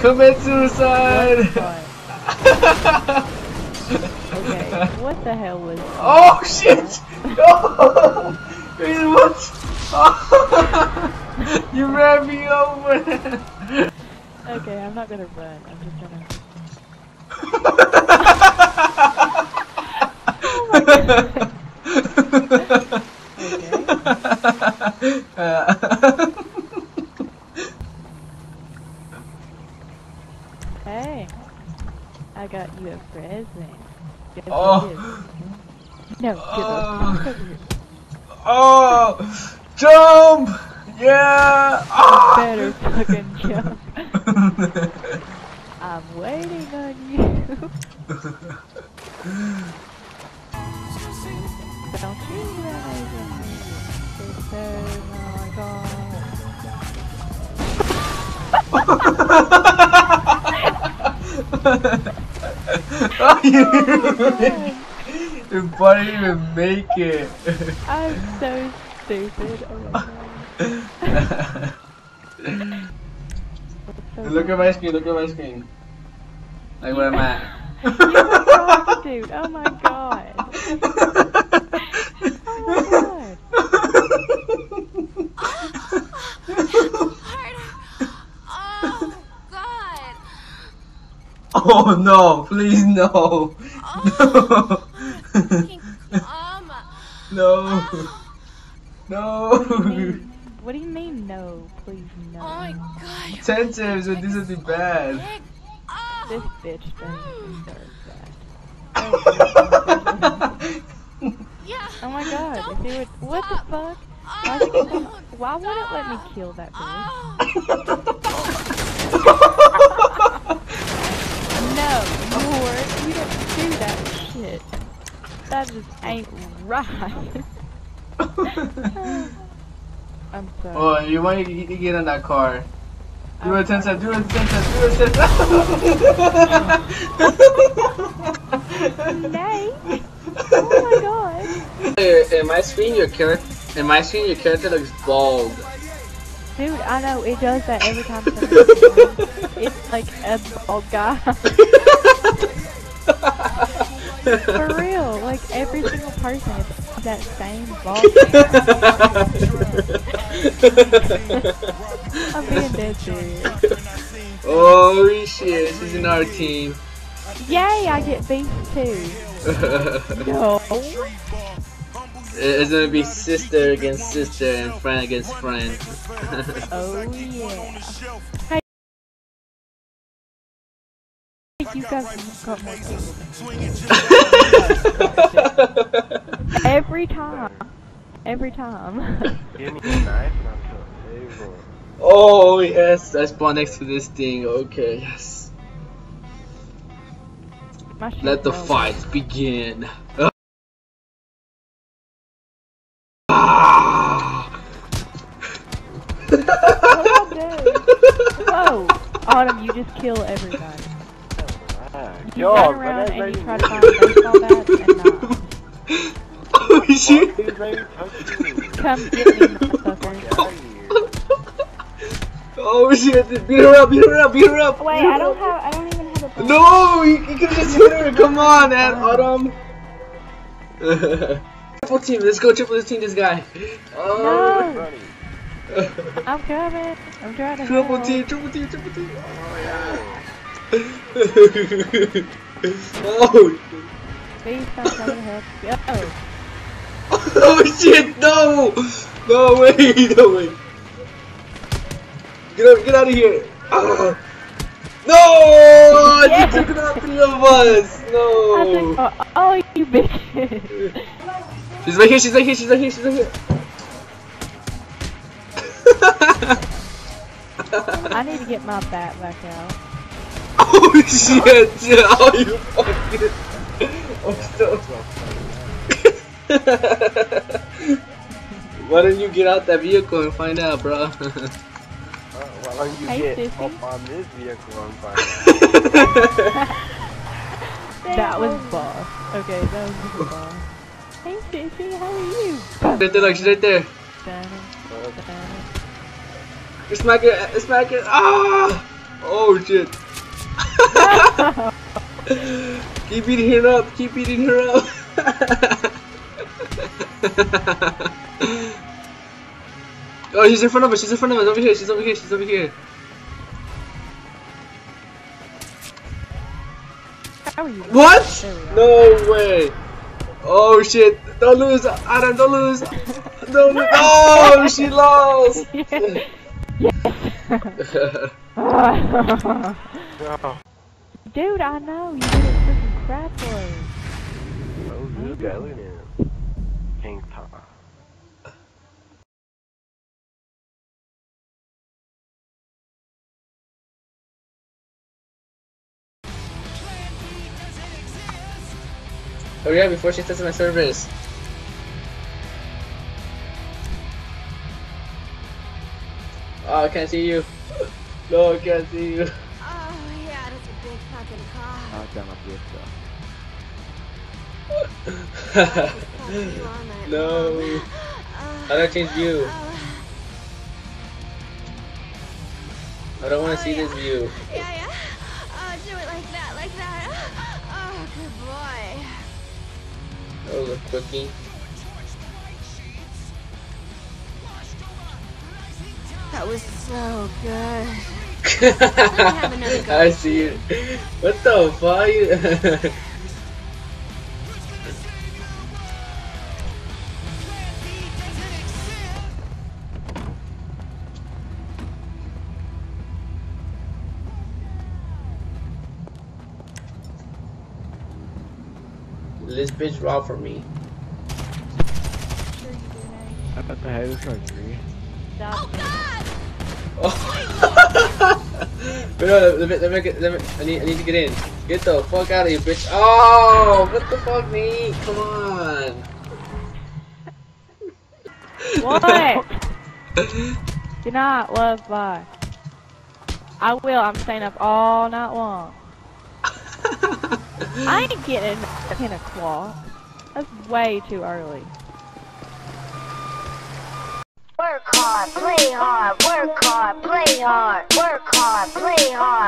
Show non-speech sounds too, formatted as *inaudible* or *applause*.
Commit suicide! *laughs* okay, what the hell was that? Oh shit! Wait, what? *laughs* you ran me over! Okay, I'm not gonna run. I'm just gonna. *laughs* Oh Hey, I got you a present. Guess Oh. No, get Oh. *laughs* Oh! Jump! Yeah! Ah! Better fucking *laughs* jump. I'm waiting on you. *laughs* Don't you realize I'm oh, *laughs* you Your body didn't even make it. I'm so stupid. Oh my god. So *laughs* look at my screen, look at my screen. Like where I'm at. You're a prostitute. Oh my god. *laughs* Oh Oh, God. Oh no, please no. Oh, *laughs* no. no. What do you No. mean? What do you mean no? Please no. Oh my God. Ten times would do something bad. Oh. This bitch doesn't deserve that. Yeah. *laughs* Oh my god. Don't If it would, what the fuck? Why, Oh. would it why would it let me kill that oh. bitch? *laughs* No, Lord, you don't do that shit. That just ain't right. *laughs* *laughs* I'm sorry. oh, you want to get in that car. Do I'm a 10 sorry. do a 10 cent, do a 10 cent. *laughs* Nay. Oh my god. In my screen, your character, in my screen, your character looks bald. Dude, I know, it does that every time somebody comes in. It's like a bald guy. For real, like every single person is that same bald *laughs* I'm being dead serious. oh shit, she's in our team. Yay, I get beef too. *laughs* No. It's gonna be sister against sister and friend against friend. *laughs* Oh yeah. Hey. You guys you've got more people than. Every time. Every time. Give me a knife and I'm gonna favor. oh yes, I spawned next to this thing. Okay, yes. Let the rolling. fight begin. Ah! What did I do? *laughs* Whoa! Autumn, you just kill everybody. Alright. You Yo, run around and you try to find baseball bats and not. oh shit! He's ready to touch me. Come get me, motherfucker. Get out of here. Oh shit! Beat her up! Beat her up! Beat her up! Wait, I don't have. I don't even have a. ball. No! You, you can just hit her! Come on, Aunt Autumn! *laughs* triple team! Let's go triple team this guy! Oh! No. I'm coming. I'm trying to. Triple help. team! Triple team! Triple team! Oh! Please help. Go. oh shit! No! No way! No way! Get out! Get out of here! Ah. No! Yes. You took out three of us! No! think. Oh, oh you bitch. She's right here, she's right here, she's right here, she's right here. I need to get my bat back out. Oh shit! Oh you fucking. Oh so. Why don't you get out that vehicle and find out, bro? Uh, why don't you Hey, get sissy. up on this vehicle and find out? *laughs* That was boss. Okay, that was the boss. Hey, Sissy, how are you? right there, look, she's right there. Dun, dun. You smack it, smack it. Ah! Oh shit. *laughs* keep beating her up. Keep beating her up. *laughs* oh, she's in front of us. She's in front of us. Over here. She's over here. She's over here. How are you? What? There we are. No way. Oh shit. Don't lose. Adam, don't lose. Don't lose. *laughs* Oh, she lost. No. Dude, I know you did a freaking crap load. Oh, this guy, look at him. King Tom. Hurry up before she tests my service. Oh, I can't see you. *laughs* No, I can't see you. Car. I'll tell my gift Fuck you all night long. no. Oh, How do I change view? oh, I don't want to see this view. yeah, yeah. Oh, do it like that, like that. Oh, good boy. Oh, that was a quickie. That was so good. Have. *laughs* I see it. What the fuck? You- this bitch raw for me. Sure you do, I thought the head was like three. Stop. Oh. *laughs* Wait, no, let me, let me get, let me, I need, I need to get in. Get the fuck out of here, bitch. Oh, what the fuck, Nate? Come on. What? Do not love by. I will. I'm staying up all night long. *laughs* I ain't getting at 10 o'clock. That's way too early. Work hard, play hard, work hard, play hard, work hard, play hard.